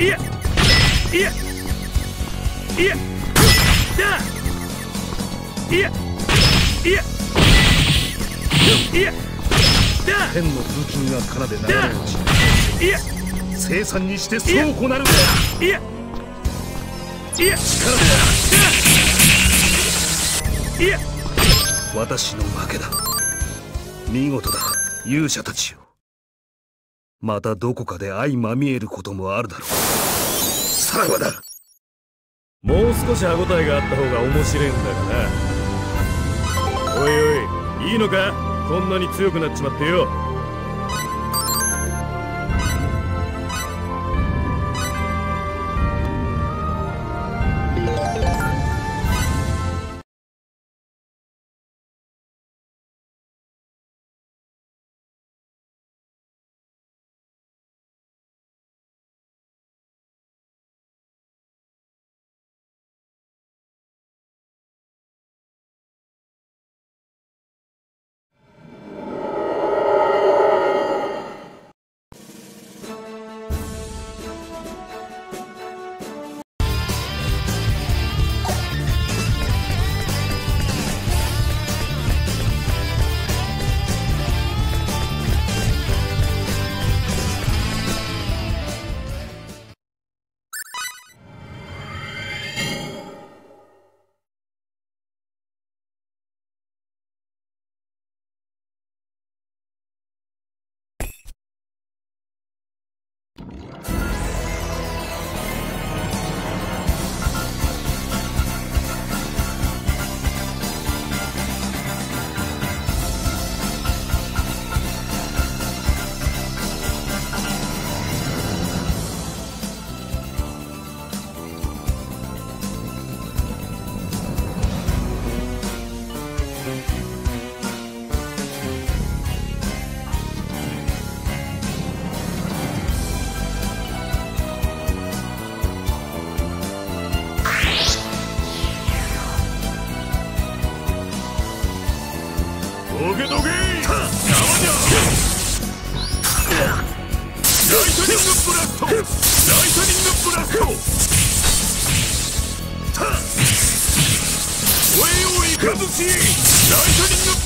いや。いや。いや。だいや。いや。いや。い天の風いが奏で流れ落ちいや。生産にして倉庫なるいや。いや。力だいや。私の負けだ見事だ勇者たちよまたどこかで相まみえることもあるだろうさらばだ。もう少し歯応えがあった方が面白いんだがな。おいおいいいのか？こんなに強くなっちまってよ。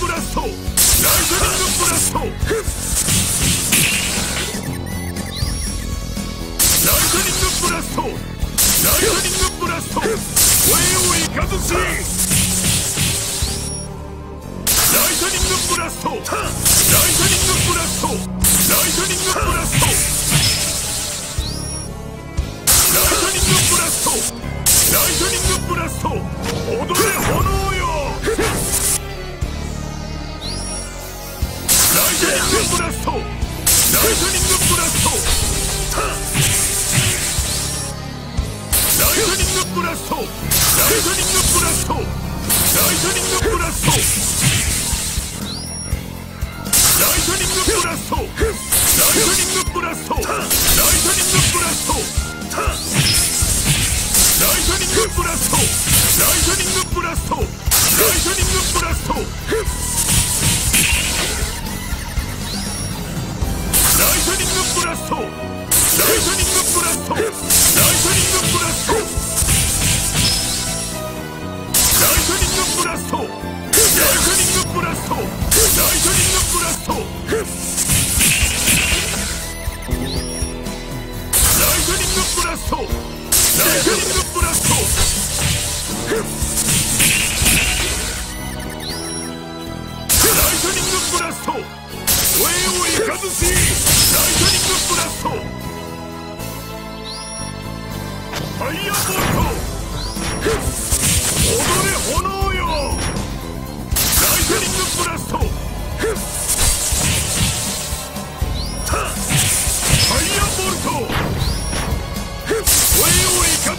ブラスト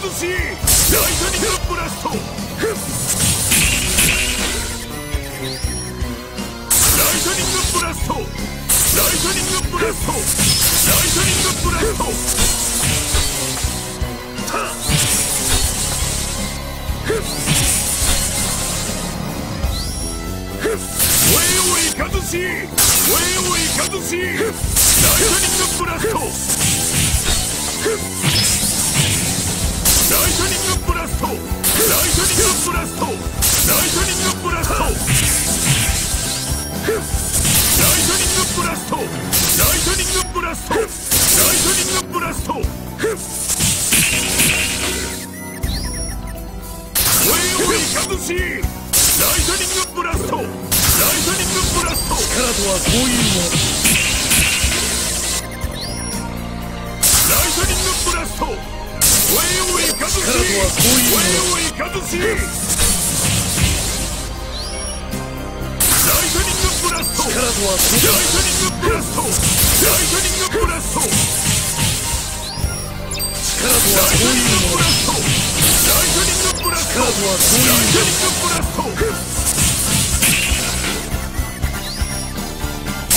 崩しライトニングブラスト。ライトニングブラスト。ライトニングブラスト。ライトニングブラスト。タッ上を行かずし上を行かずしライトニングブラストライトニングブラスト。ライトニングブラスト。ライトニングブラスト。ライトニングブラスト。ライトニングブラスト。ライトニングブラスト。ライトニングブラストライトニングブラスト。ライトニングブラスト。力とはこういうもの。ライトニングブラスト。ライトニングブラストライトニングブラストし俺をイカズしライトニングブラストライトニングブラストライトニングブラストライトニングブラストライトニングブラスとはこういうものライトニングブラスト俺をイカズし力とライトニングブラスト力とライトニングブラストライトニングブラスト力とライトニングブラスト力とはこういうライトニングブラストライトニングブラスト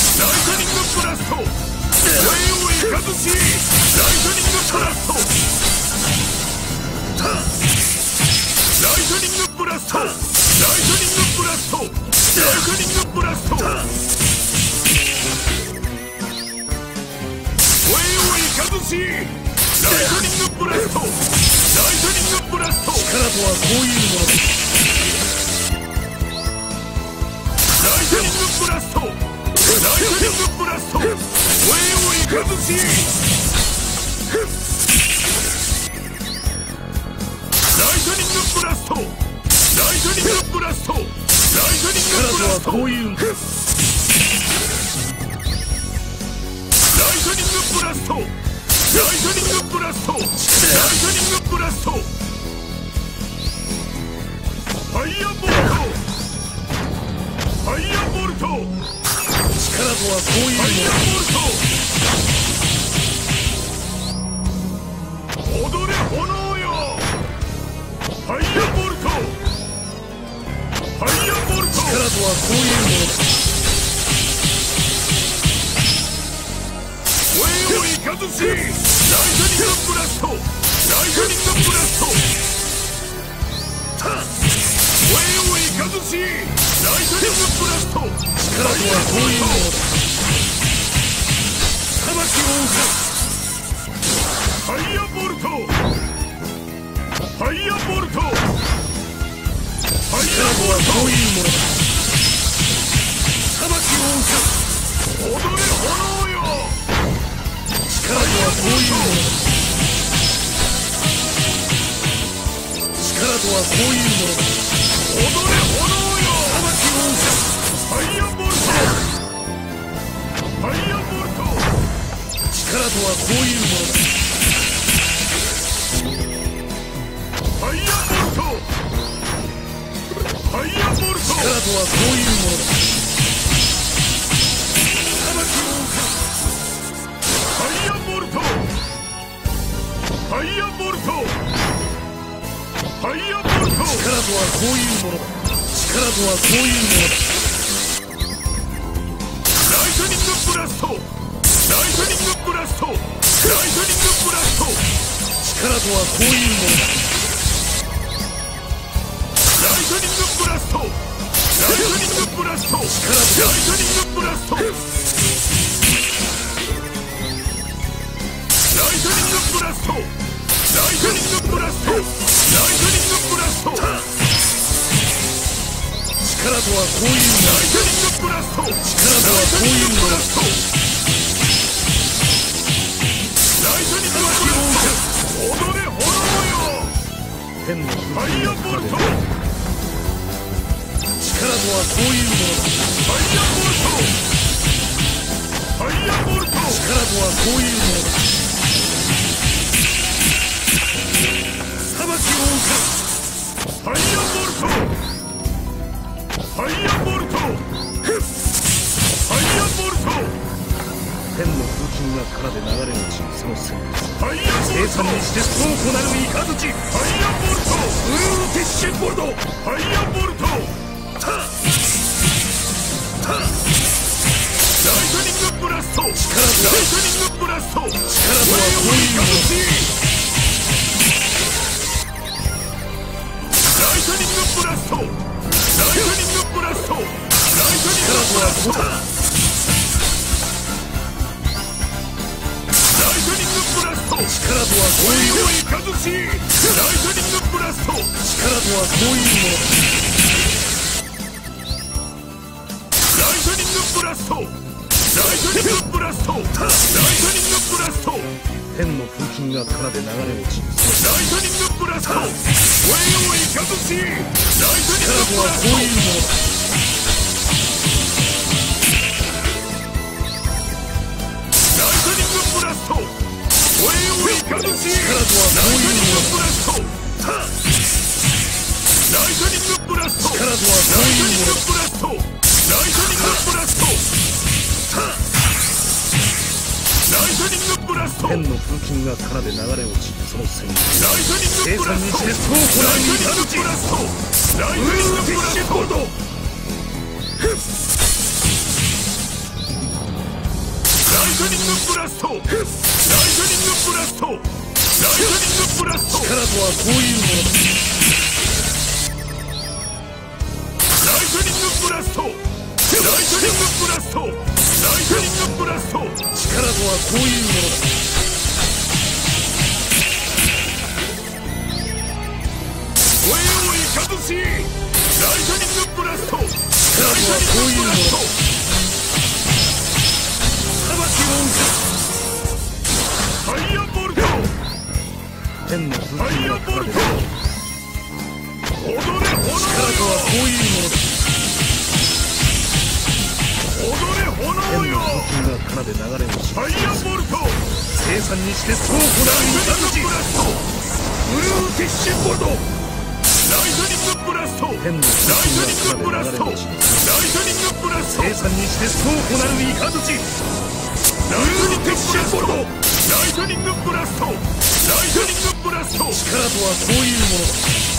ライトニングブラスト俺をイカズしライトニングブラストライトニングブラストライトニングブラストライトニングブラスト俺をイカズし。ライトニングブラスト。ライトニングブラスト。力とはこういうものライトニングブラスト。ライトニングブラスト。俺をイカズし。ト。ライトニングブラスト。ライトニングブラスト。こういうものライトニングブラスト。ライトニングブラスト。ライトニングブラスト。ファイアボルトファイアボルトフ力とはこういうァイもアボルト踊れ炎よ。ファイア力とはこういうもの上をイカズしライトニングブラストライトニングブラスト上をイカズしライトニングブラスト力とはこういうもの裁きを受けファイアボルトファイアボルトファイア力とはこういうもの裁きを踊れ炎よ力とはこういうもの力とはこういうもの踊れ炎よ裁きをファイアボルトファイアボルト力とはこういうものファイアボルトファイアボルト力とはこういうもの裁ァイアボルト。ファイアボルト。力とはこういうものだ。力とはこういうものだ。ライトニングブラスト。ライトニングブラスト。ライトニングブラスト。力とはこういうものだ。ライトニングブラスト。ライトニングブラスト。ライトニングブラスト。ライトニングブラストライトニングブラストライトニングブラスト力とはこういうものライトニングブラストライトニングブラストライトニングブラスト踊れ炎よ。天のファイアボルト力とはこういうもの。だアボルトファイアボルト。力とはこういうもの。だをファイアボルトファイアボルトファイアボルト天の風景が空で流れ落ちその旋律ファイアボ生ルト産にして倉庫なるイカズチファイアボルトブルーティッシュボルドファイアボルトタライトニングブラスト力ライトニングブラスト力ブラスト。ライトニングブラスト。ライトニングブラスト。ライトニングブラスト。力とはこういうもいかずしライトニングブラスト。力とはこういうものライトニングブラスト。ライトニングブラスト。ライトニングブラスト。天の風琴が奏で流れ落ちライトニングブラストイオブシライトニングブラストはこういうものだラトイブライトニングブラストライトニングブラストライトニングブラスト天の風ニがグで流れ落ちその戦ングブラスト倉庫なに至るちライトニングブラスト。ライトニングブラスト。ライトニングブラスト。ライトニングブラスト。ライトニングブラスト。力とはこういうもの。ライトニングブラスト。ライトニングブラスト。ライトニングブラスト。力とはこういうものだ。声をいかずしライトニングブラストライトニングブラスト裁きを受けファイアボルト天のファイアボルトが奏でる踊れ力とはこういうものだ炎よ。天の風が奏で流れをファイアボルト。生産にして倉庫なるライト。ニング雷ブラスト。ブルーティッシュボルト。ライト。ニングブラスト。ライト。ニングブラスト。ライト。ニングブラスト。生産にして倉庫なる雷ライト。ニングブラスト。ライト。ニングブラスト。ライト。ニングブラスト。力とはこういうものだ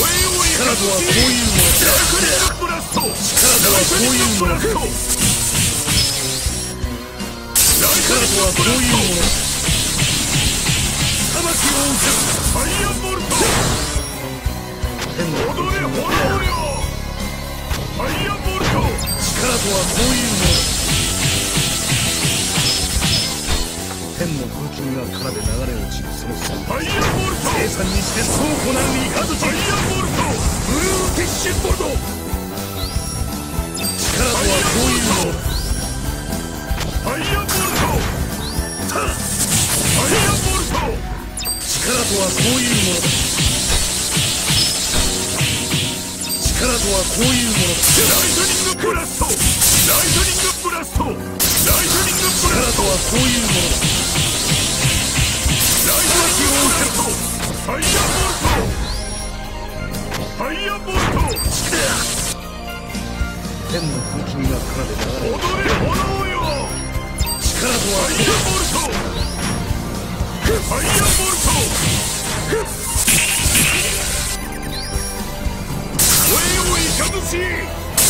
力とはこういうもの。だライトニングブラストファイアボルトファイアボルト天の風琴が奏で流れ踊れ炎よ力とはファイアボルトファイアボルト声をいかずしライトニングブラスト力とはこういうもの。ライトニングブラスト声をいかずし力とはこういうもの。ライトニングブラストライトニングラスト。ライトニングブラスト天のライトニングブラストライトニングブラストライトニング風琴が奏で流れ。力とはこういうものだブラスト声をいかずし。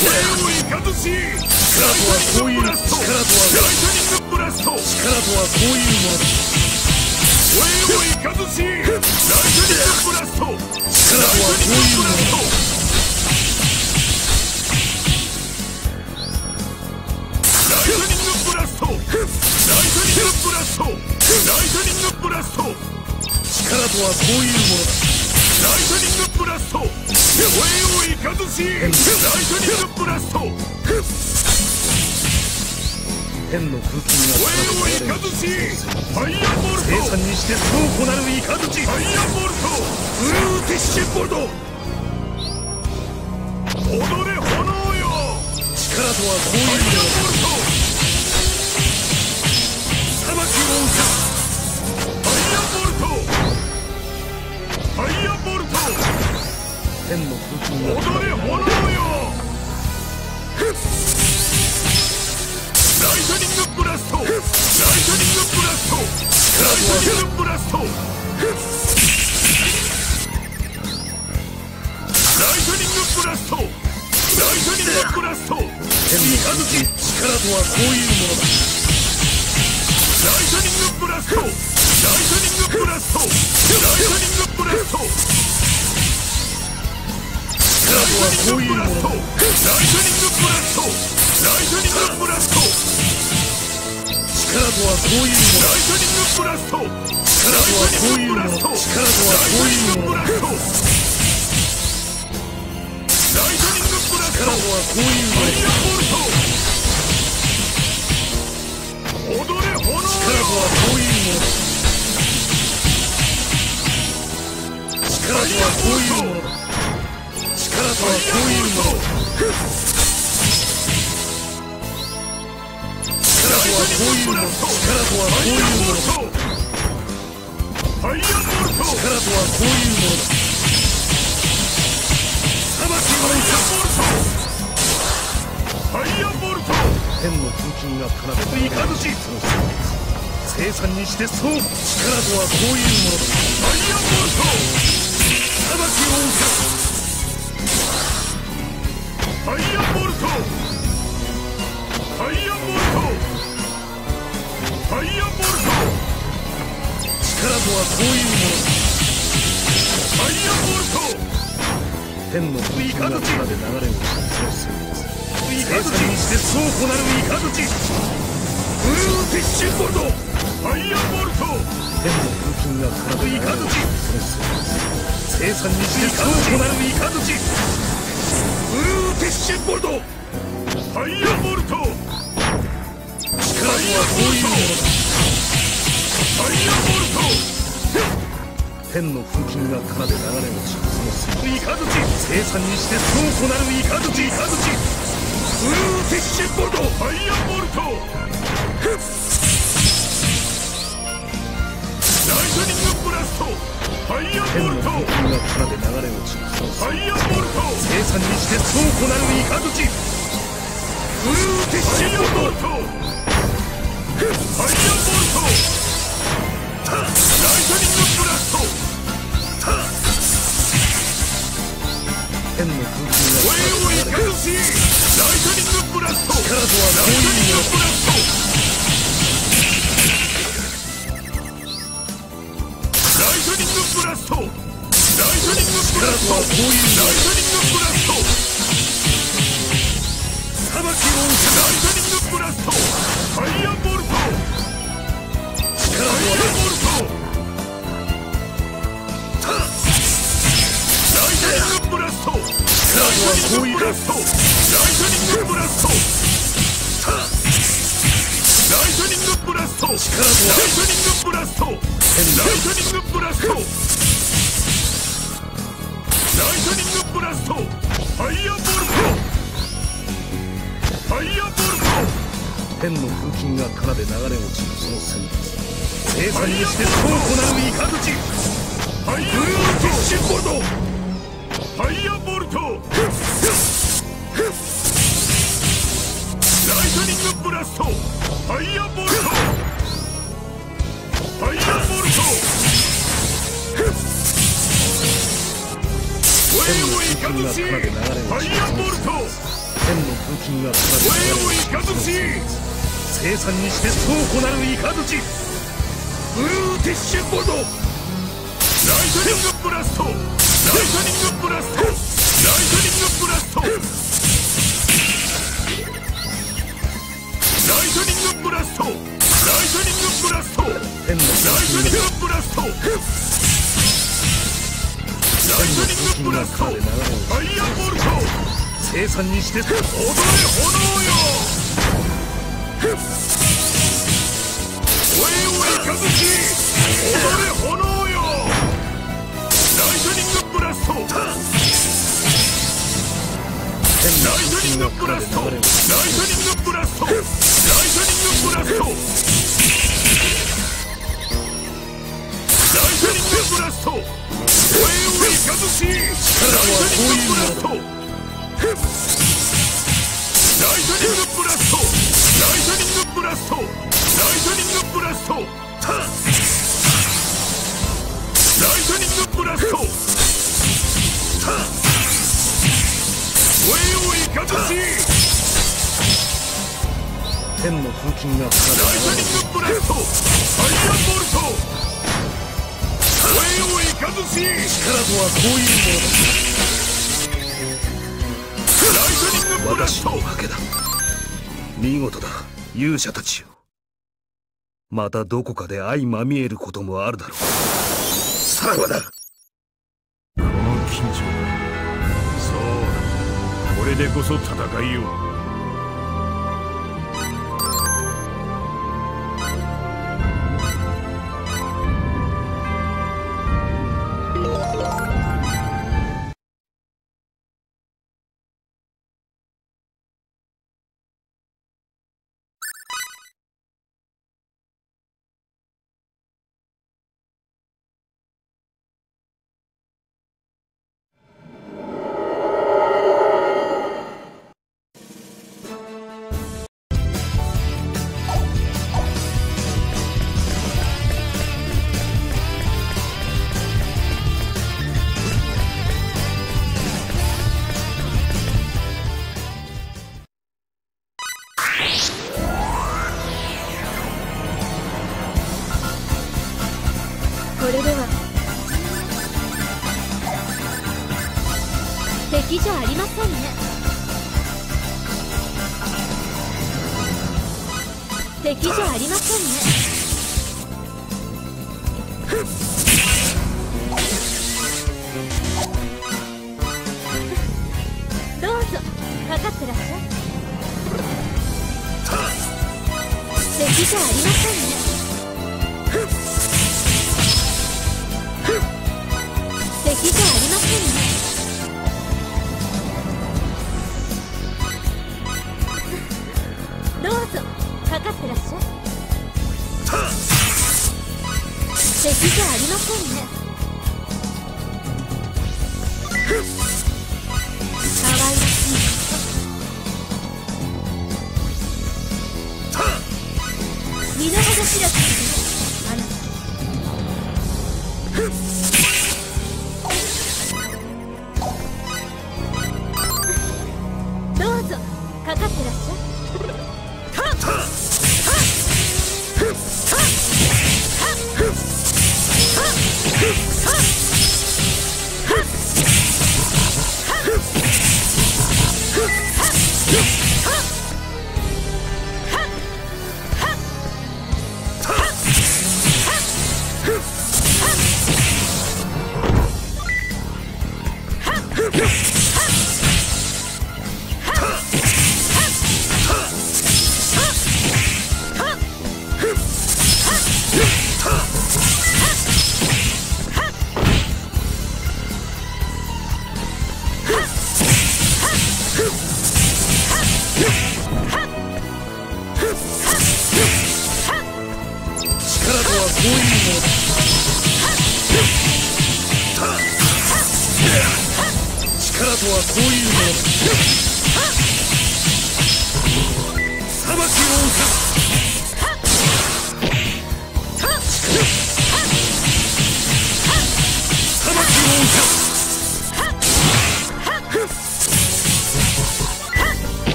力とはこういう力とはライトニングブラスト力とはこういうものだ声をいかずしライトニングブラスト力とはこういうものライトニングブラストライトニングブラストライトニングブラスト力と。はこういうものだトニングブラスト。声をい雷ライトニングブラスト。天の空気が声をイカズチファイアボルト。生産にしてそうこなるイカズチファイアボルト。ブルーティッシュボルト。踊れ炎よ。力とはこういうファイアボルト裁きを受ファイアボルト。ファイアボルト。け天の空気が踊れ炎よライトニングブラストライトニングブラストライトニングブラストライトニングブラストライトニングブラスト天の空気力とはこういうものだライトニングブラストライトニングブラストライトニングブラスト力とはこういうものだライトニングブラストライトニングブラスト力とはこういうものだライトニングブラスト力とはこういうもの力とはこういうものライトニングブラスト力とはこういうもの踊れ炎力とはこういうもの力とはこういうもの。とはこういうもの力とはこういうもの力とはこういうものだファイアボルト力とはこういうものだ裁きを受ファイアボルト天の空気が奏でる雷その生産にしてそう力とはこういうものだファイアボルト裁きを受ファイアボルトファイアボルトファイアボルト力とはこういうものだファイアボルト天の空気が奏で流れをその生物生産にしてそうこなる。雷ブルーティッシュボルトファイアボルト天の空気が奏で雷その生物生産にしてそうこなる雷ブルーティッシュボルトファイアボルト力とはこういうものだ。ファイアボルト天の風景が奏で流れ落ちるその水雷生産にしてそうこなる雷雷ブルーティッシュボルトファイアボルト。ライトニングブラストファイア天のボルト。風景が奏で流れ落ちファイアボルト生産にしてそうこなる雷ブルーティッシュボルトファイアボルトタライトニングブラストタ天の風景声をがイカ奏で流れズシライトニングブラスト力と。はライトニングブラストライトニングブラストトニングブラストライトニングブラスト裁きを受ライトニングブラストファイアボルトファイアボルトライトニングブラスト力とはこういうブラストライトニングブラストライトニングブラストライトニングブラストライトニングブラスト。ライトニングブラストファイアボルト。ファイアボル天の風景が奏で流れ落ちるその戦術生産にしてそうこなる雷ト。ファイアボルトシンボルト。ファイアボルト。ライトニングブラスト。ファイアボルト。ファイアボルト声をイカズシファイアボルト天の風景が奏で声流れをイカズシ生産にしてそうこなる雷ブルーティッシュボルトライトニングブラストライトニングブラストライトニングブラストライトニングブラストライトニングブラストライトニングブラスト。ライトニングブラストファイアボルト生産にして踊れ炎よおいおいかずき踊れ炎よライトニングブラストライトニングブラストライトニングブラストライトニングブラストブラストおいおいかずきライトニングブラストライトニングブラストライトニングブラストライトニングブラストライトニングブラストおいおいかずし天の風景がライトニングブラストファイアンボルト。おいおいか力とはこういうトニングものだ私の負けだ見事だ。勇者たちよ。またどこかで相まみえることもあるだろう。さらばだ。この緊張そうだ。これでこそ戦いよじゃありませんね。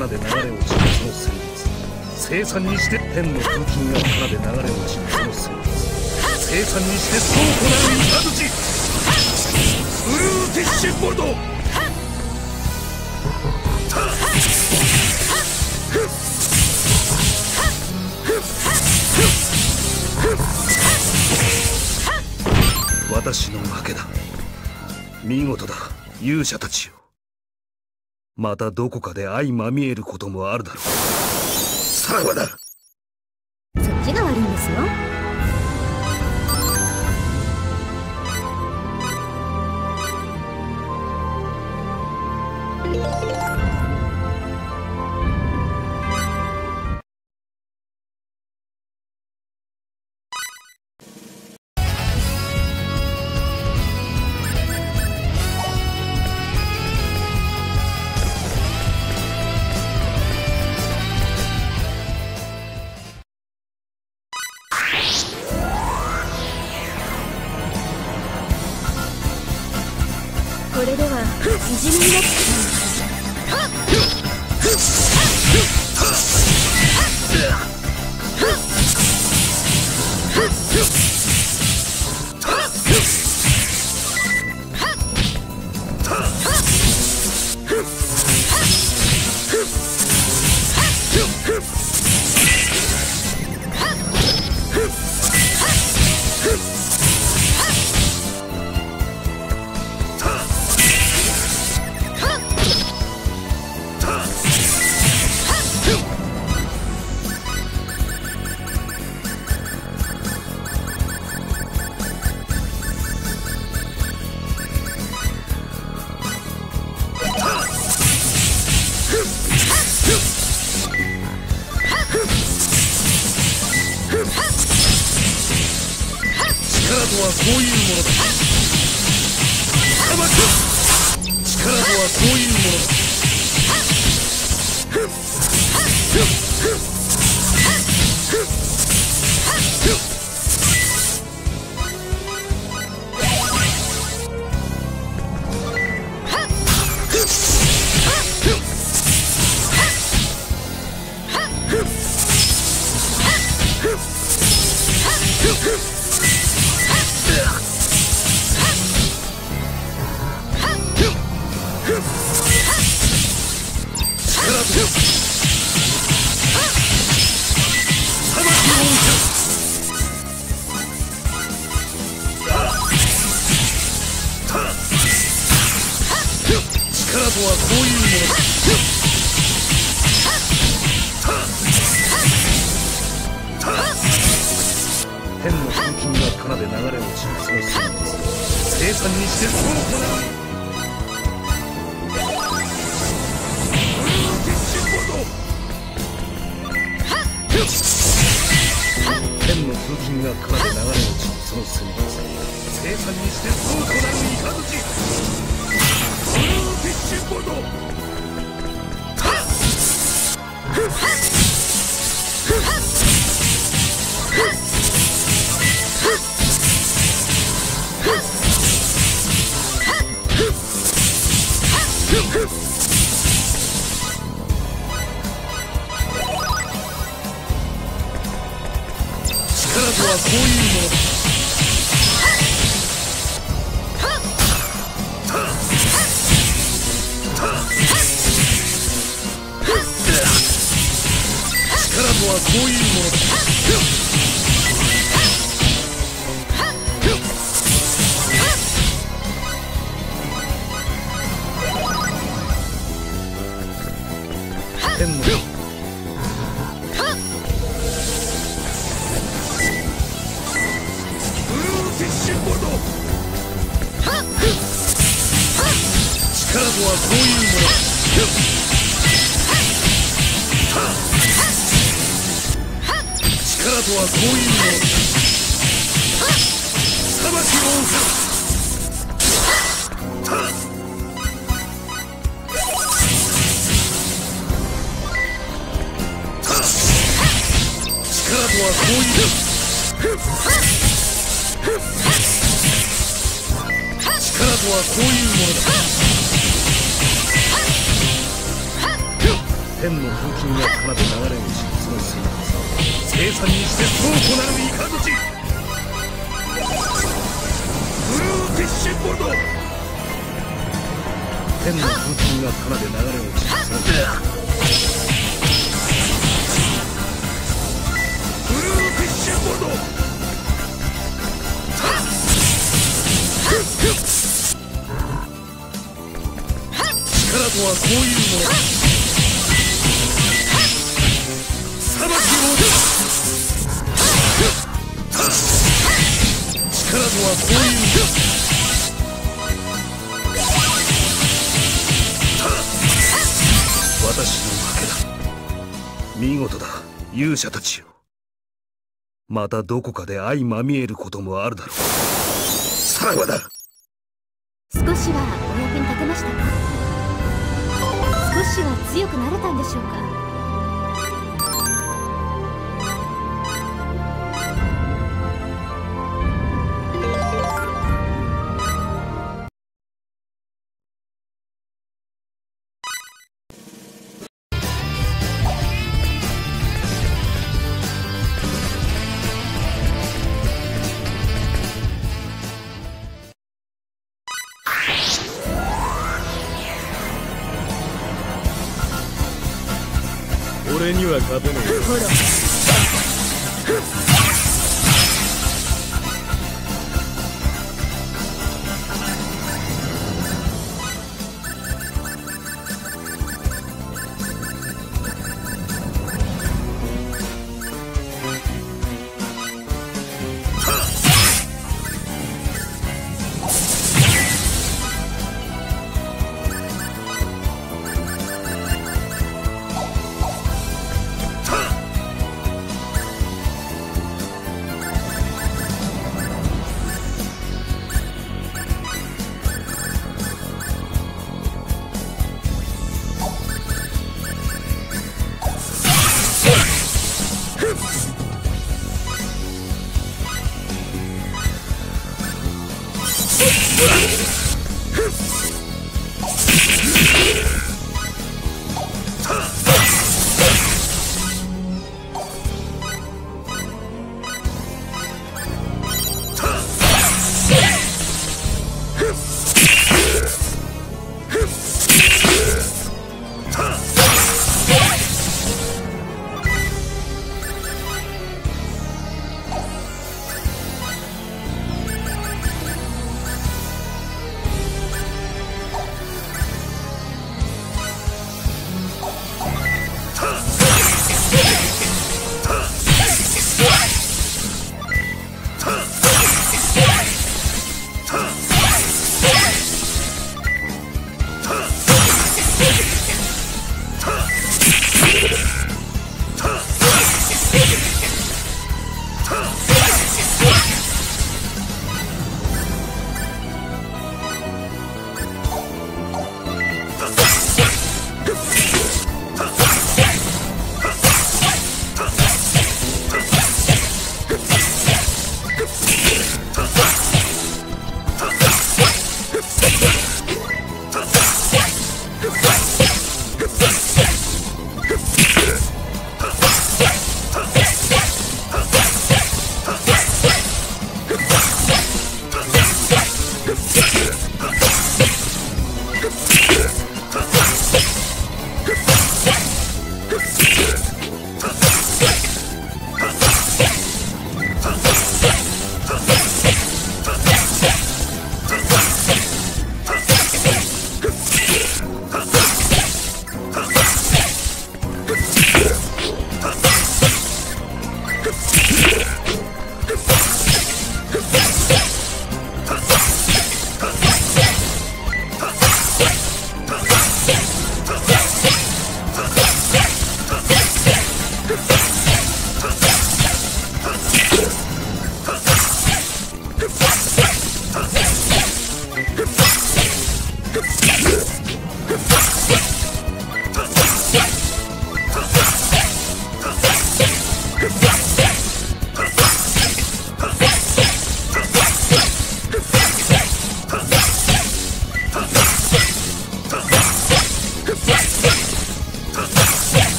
腹で流れ落ちるその生物生産にして天の空気が腹で流れ落ちるその生物生産にして倉庫なるイカズブルーティッシュボルト。た私の負けだ。見事だ。勇者たちよ。またどこかで相まみえることもあるだろう。さらばだそっちが悪いんですよ。こういうものだ。またどこかで相まみえることもあるだろう。さらばだ。俺には勝てないほら。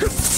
哼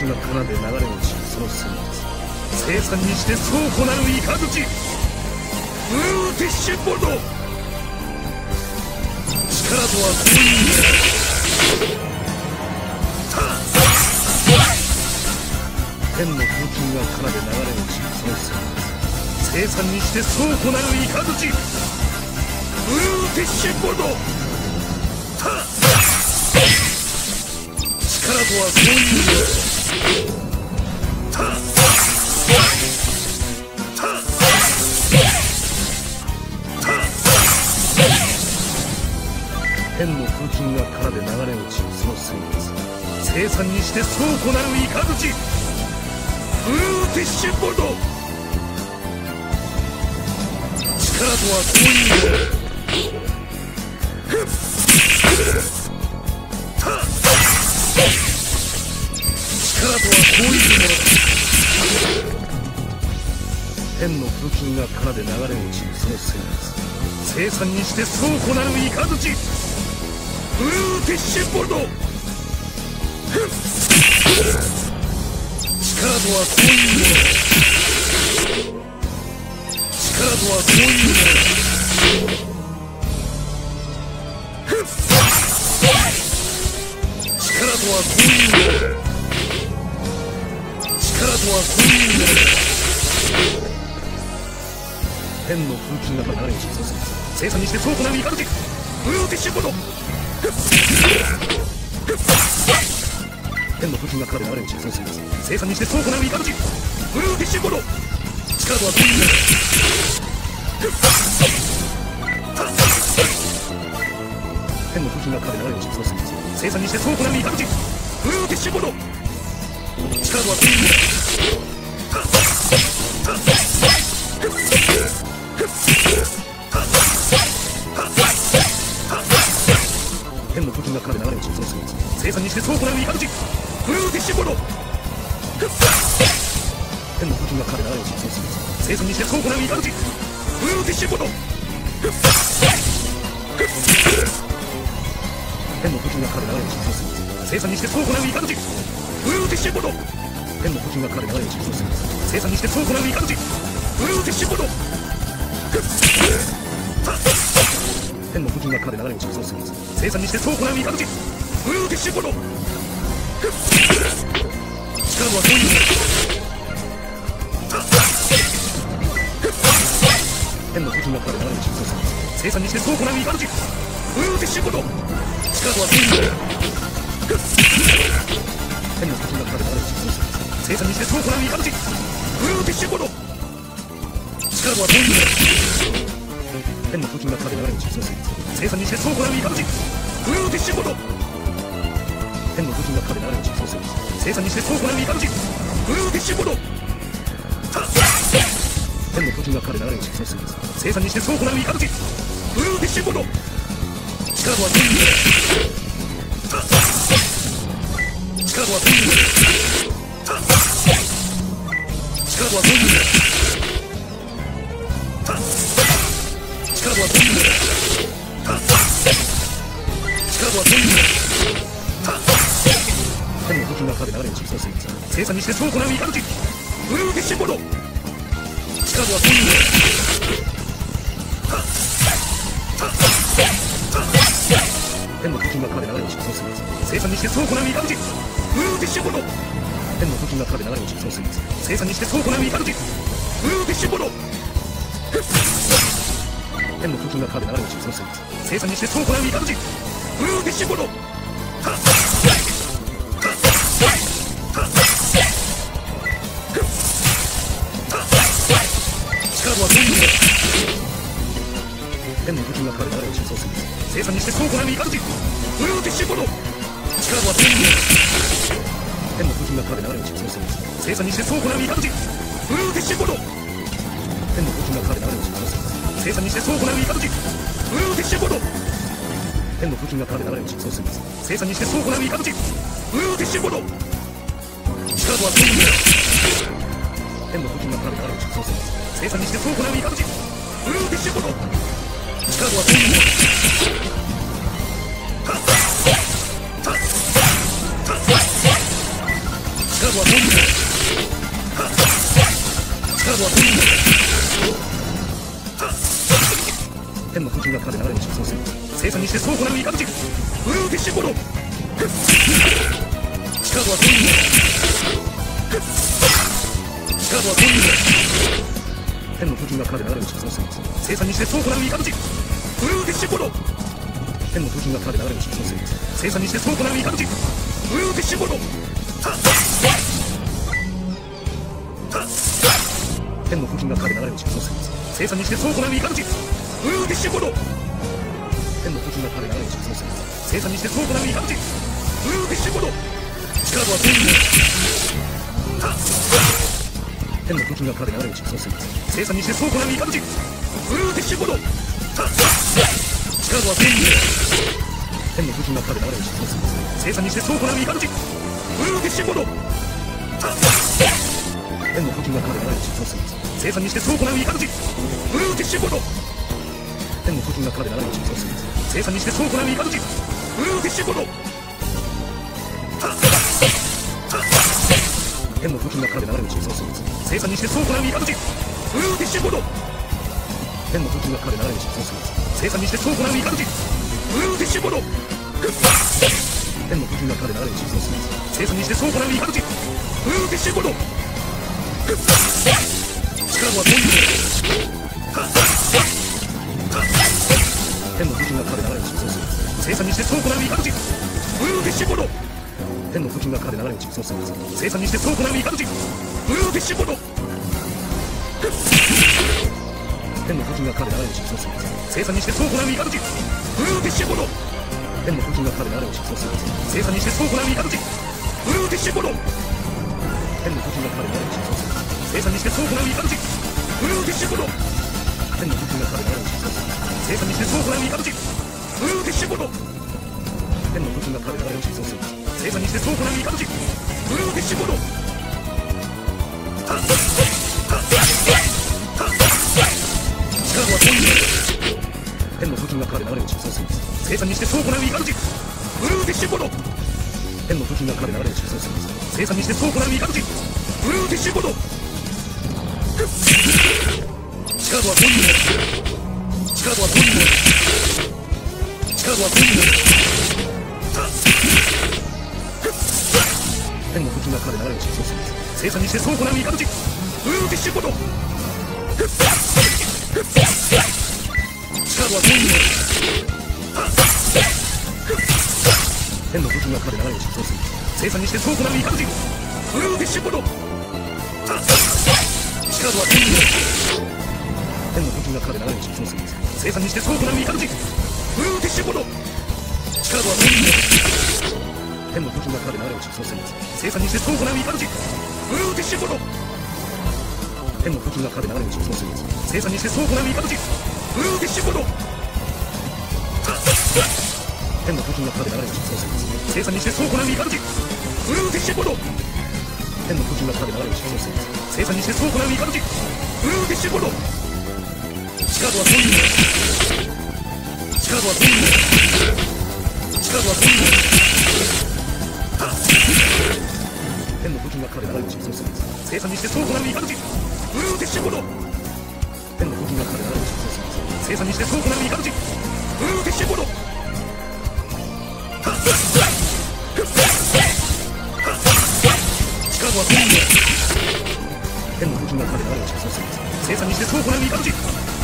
天の風景が奏で流れ落ちその旋律生産にしてそう行うイカズチブルーティッシュボルト力とはこういうもの天の風景が奏で流れ落ちその旋律生産にしてそう行うイカズチブルーティッシュボルト力とはそういうもの天の風景がからで流れ落ちるその旋律生産にして倉庫なる雷ブルーティッシュボルト力とはこういうもの。天の風琴が奏で流れ落ちるその生物生産に。して倉庫なる雷ブルーティッシュボルト力とはこういうもの力とはこういうもの力とはこういうもの天の風景が流れにそうする生産にして倉庫なるイカルジブルーティッシュボード天の風景が流れにそうす。る生産にして倉庫なるイカルジブルーティッシュボード力とはこういうもの天の風景が彼流れにそうする生産にして倉庫なるイカルジブルーティッシュボード力と。天の風景が彼流れにそうする生産にして倉庫なるイカルジブルーティッシュボード天の風景が彼流れにそうする生産にして倉庫なるイカルジブルーティッシュボード天の風景が彼流れにそうする生産にして倉庫なるイカルジブルーティッシュボード天の風景が彼流れにそうす。る生産にして倉庫なるイカルジブルーティッシュボード天の風景が彼流れにそうす。る生産にして倉庫なるイカルジブルーティッシュボード力はそういうもの。天の風景が彼流れにそうす。る生産にして倉庫なるイカルジブルーティッシュボード力はそういうもの。天の風景が彼流れにそうする生産にして倉庫なるイカルジブルーティッシュボード力はそういうもの天の風景が彼流れにそうする生産にして倉庫なるイカルジブルーティッシュボード天の風景が彼流れにそうする生産にして倉庫なるイカルジブルーティッシュボード天の風景が彼流れにそうする生産にして倉庫なるイカルジブルーティッシュボード力はそういうもの力とはそういうもの力とはそういうもの力とはそういうもの力とはそういうもの天の風景が彼流れにそうする生産にして倉庫なるイカルジブルーティッシュボード力はそういうもの天の風景が彼流れにそうする。生産にして倉庫なるイカルブルーティッシュボード天の風景が彼流れにそうする生産にして倉庫なるイカルジブルーティッシュボード天の風景が彼流れにそうする生産にして倉庫なるイカルジブルーティッシュボード力とはそういうもの天の風景が彼流れにそうする生産にして倉庫なるイカルジブルーティッシュボード力とはそういうもの天の風景が彼流れにそうする生産にして倉庫なるイカルジブルーティッシュボード天の風景が彼流れにそうする生産にして倉庫なるイカルジブルーティッシュボード天の風景が彼流れにそうする生産にして倉庫なるイカルジブルーティッシュボード力はそういうもの天の風景が彼流れにそうする生産にして倉庫なるイカルジブルーティッシュボード力とはそう天の風景が彼流れにそうする生産にして倉庫なるイカルジブルーティッシュボード力とはそういうもの力とはそういうもの天の風景が彼流れにそうする生産にして倉庫なるイカルジブルーティッシュボード天の風景が彼流れにそうする生産にして倉庫なるイカルジブルーティッシュボー天の風景が彼流れにそうする生産にして倉庫なるイカルジブルーティッシュボード天の風景が彼流れにそうする生産にして倉庫なるイカルジブルーティッシュボード力とはそういうもの天の風景が彼流れにそうする生産にして倉庫なるイカルジブルーティッシュボード力とはそういうもの天の風景が彼流れにそうする生産にして倉庫なるイカルジブルーティッシュボード天の武器が彼らに実装する生産にしてそう行うイカズチブルーティッシュボード天の武器が彼らに実装する生産にしてそう行うイカズチブルーティッシュボード天の武器が彼らに実装する生産にしてそう行うイカズチブルーティッシュボード天の武器が彼らに実装する生産にしてそう行うイカズチブルーティッシュボード天の武器が彼らに実装する生産にしてそう行うイカズチブルーティッシュボード力は飛んで天の武器が彼らに実装する生産にしてそう行うイカズチブルーティッシュボード天の武器が彼らに実装する生産にしてそう行うイカズチブルーティッシュボード天の武器が彼らに実装する生産にしてそう行うイカズチブルーティッシュボード天の武器が彼らに実装する生産にしてそう行うイカズチブルーティッシュボード天の武器が彼らに実装する生産にしてそう行うイカズチブルーティッシュボード天の武器が彼らに実装する生産にしてそう行うイカズチブルーティッシュボード天の武器が彼らに実装する生産にしてそう行うイカズチブルーティッシュボード力は飛んで天の武器が彼らに実装する生産にしてそう行うイカズチブルーティッシュボード天の武器が彼らに実装する生産にしてそう行うイカズチブルーティッシュボード天の武器が彼らに実装する。生産にしてそう行うイカズチブルーティッシュボード力は飛んで天の武器が彼らに実装する生産に。してそう行うイカズチブルーティッシュボード力は飛んで天の武器が彼らに実装する生産にしてそう行うイカズチブルーティッシュボード力は飛んで天の武器が彼らに実装する生産にしてそう行うイカズチブルーティッシュボード天の武器が彼らに実装する生産にしてそう行うイカズチブルーティッシュボード天の武器が彼らに実装する生産にしてそう行うイカズチブルーティッシュボード天の武器が彼らに実装する生産にしてそう行うイカズチブルーティッシュボード力は飛んで力は飛んで力は飛んで天の武器が彼らに実装する生産にしてそう行うイカズチブルーティッシュボード天の武器が彼らに実装する生産にしてそう行うイカズチブルーティッシュボードが彼らに実装する生産にしてそう行うイカズチ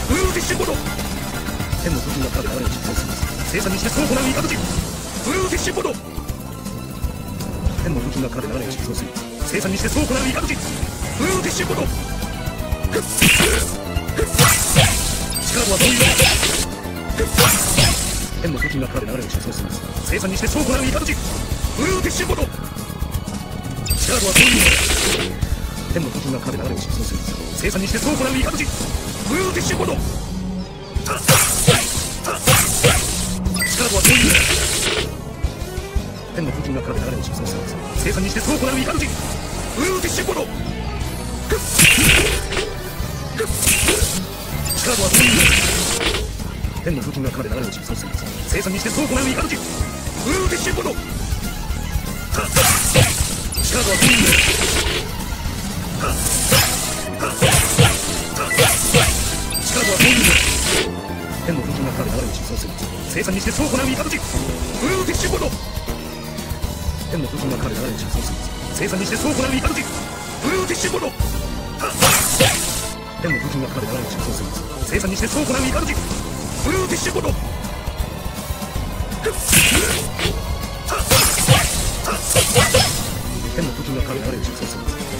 ブルーティッシュボード天の武器が彼らに実装する生産にしてそう行うイカズチブルーティッシュボード天の武器が彼らに実装する生産にしてそう行うイカズチブルーティッシュボード力は飛んで天の武器が彼らに実装する生産にしてそう行うイカズチブルーティッシュボード力は飛んで天の武器が彼らに実装する生産にしてそう行うイカズチブーティッシュボード力は飛んで天の武器が彼らに実装する生産にしてそう行うイカズチブーティッシュボード力は飛んで天の武器が彼らに実装する生産にしてそう行うイカズチブーティッシュボード力は飛んで力は飛んで天の武器が彼らに実装する。生産にしてそう行うイカズチブルーティッシュボード天の武器が彼らに実装する。生産にしてそう行うイカズチブルーティッシュボード天の武器が彼らに実装する。生産にしてそう行うイカズチブルーティッシュボード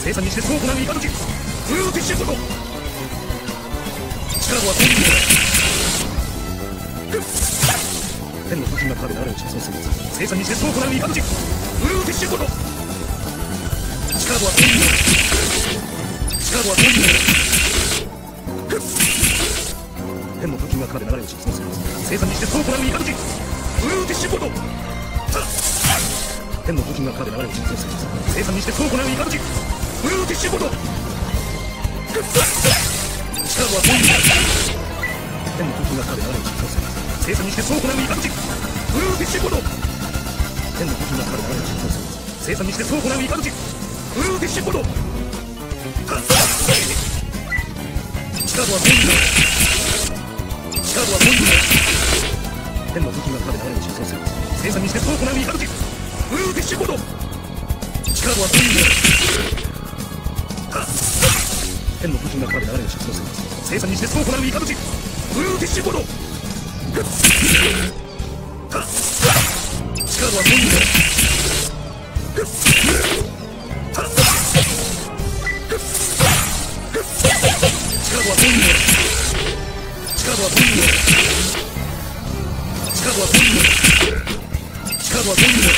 生産にしてそう行うイカズチブルーティッシュボード力は飛んで天の武器が彼らに実装する。生産にしてそう行うイカズチブルーティッシュボード力は飛んで力は飛んで天の武器が彼らに実装する。生産にしてそう行うイカズチブルーティッシュボード力は飛んで天の武器が彼らを実装する。生産にしてそう行うイカズチブルーティッシュボーだ天の武器が彼らを実装する生産にしてそう行うイカズチブルーティッシュボード天の武器が彼らを実装する。生産にしてそう行うイカズチブルーティッシュボード力は飛んだ。力は飛んだ。天の武器が彼らを実装する生産にしてそう行うイカズチブルーティッシュボード力は飛んだ。天の武器が彼らを実装する。生産にしてそう行うイカズチブルーティッシュボード。力は力は飛んだ。力は飛んだ。力は飛んだ。力は飛ん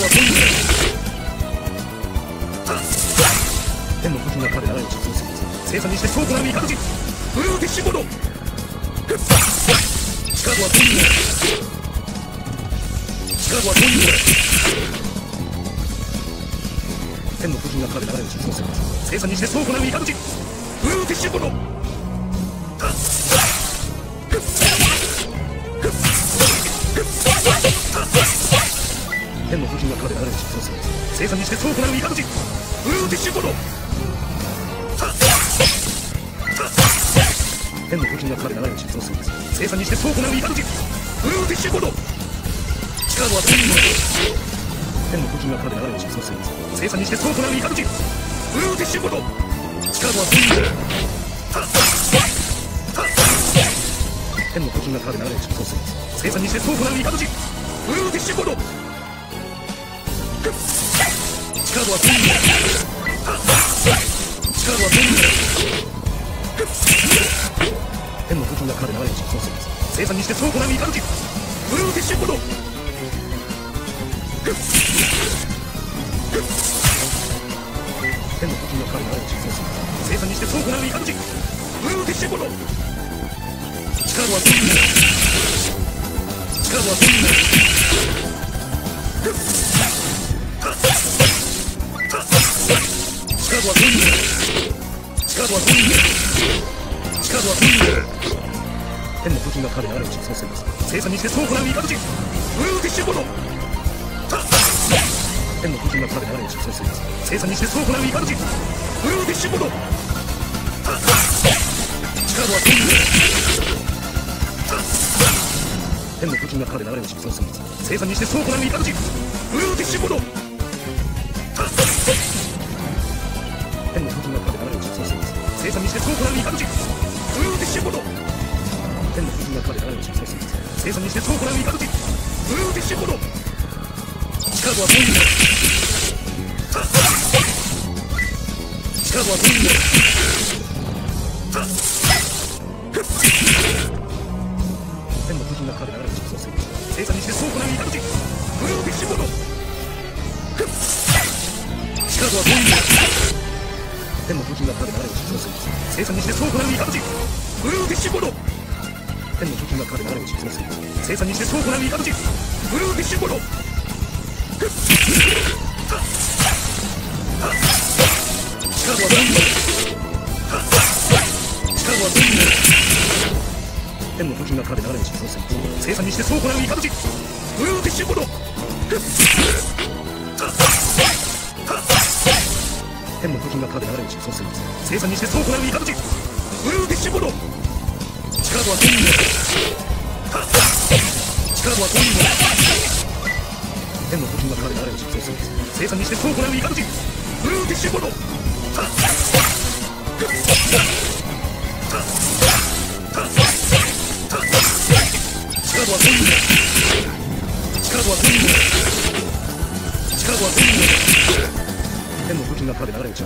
天の武器が彼らを実装する生産にしてそう行うイカズチブルーティッシュボード力は飛んだ力は飛んだ天の武器が彼らを実装する生産にしてそう行うイカズチブルーティッシュボード生産にしてそう行うイカズチブルーティッシュボード天の武器が彼らを実装する生産にしてそう行うイカズチブルーティッシュボード力は飛んだ天の武器が彼らを実装する生産にしてそう行うイカズチブルーティッシュボード力は飛んだ天の武器が彼らを実装する生産にしてそう行うイカズチブルーティッシュボード力は飛んだ力は飛んだ天の武器が彼らを実装する生産にしてそう行うイカズチブルーティッシュボード天の武器が彼らを実装する生産にしてそう行うイカズチブルーティッシュボード力は飛んだ力は飛ん天の武器が彼らを実装す生産にしてそう行うイカズチブルーティッシュボード天の武器が彼らを実装す生産にしてそう行うイカズチブルーティッシュボード。力は飛んだ天の武器が彼らを実装す生産にしてそう行うイカズチブルーティッシュボーしてそう行うイカズチブルーティッシュボード天の武器が彼らを実装する生産にしてそう行うイカズチブルーティッシュボード力は飛んだ力は飛んだ天の武器が彼らを実装する生産にしてそう行うイカズチブルーティッシュボード力は飛んだ天天の風品が彼の流れを実装する生産にしてそう行うイカブルーティッシュボード天の風品が彼の流れを実装する生産にしてそう行うイカブルーティッシュボード力はどんどん力はどんどん天の風品が彼の流れを実装する生産にしてそう行うイカブチブルーティッシュボード天の風品が彼の流れを実装する生産にしてそう行うイカブチブルーティッシュボード。力はどんどん力はどんどん天の風品が彼の流れを実装す。る生産にしてそう行うイカブチブルーティッシュボード。力はどんどん力は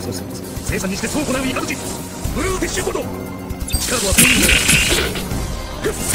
そうそう生産にしてそう行うイカブチブルーティッシュボード。力はどんどん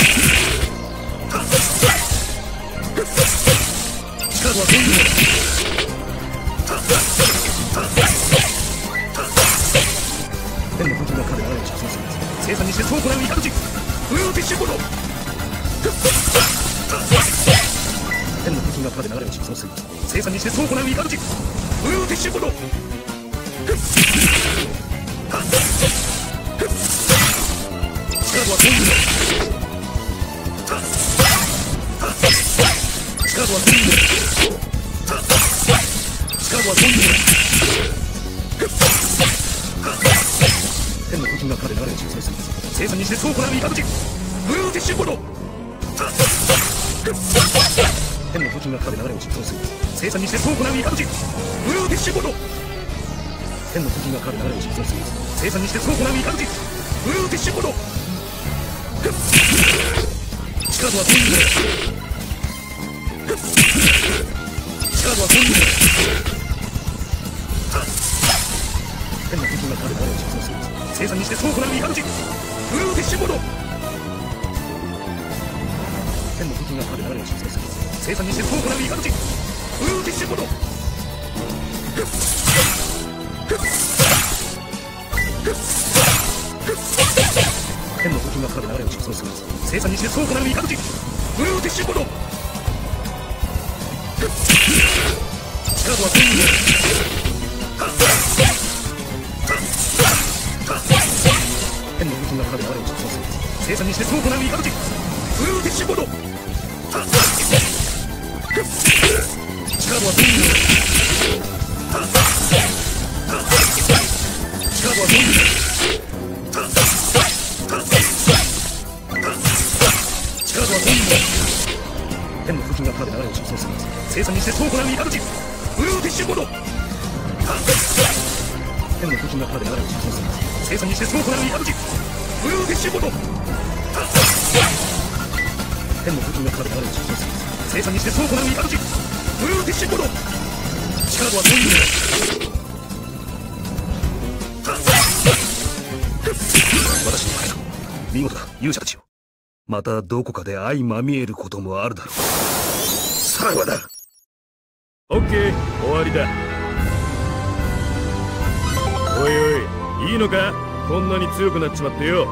生産にしてそう行うイカブチブルーティッシュボード。天の風景が彼流れを実装する。生産にしてそう行うイカブチブルーティッシュボード。天の風景が彼流れを実装する。生産にしてそう行うイカブチブルーティッシュボード。力はどんどん力はどんどん天の風景が彼流れを実装する。生産にしてそう行うイカブチブルーティッシュボード天の風景が彼流れを実装す生産にしてそう行うイカブチ。ブルーティッシュボード天の風景が彼流れを実装する。生産にしてそう行うイカブチ。ブルーティッシュボード力はどんどん天の風景が彼流れを実装する生産にしてそう行うイカブチブルーティッシュボード力はどんどん力はどん生産にしてそう行うイカブルーティッシュボード。力はどんどん私の負けだ見事だ。勇者たちよ。またどこかで相まみえることもあるだろう。さらばだ。オッケー終わりだ。おいおいいいのか？こんなに強くなっちまってよ。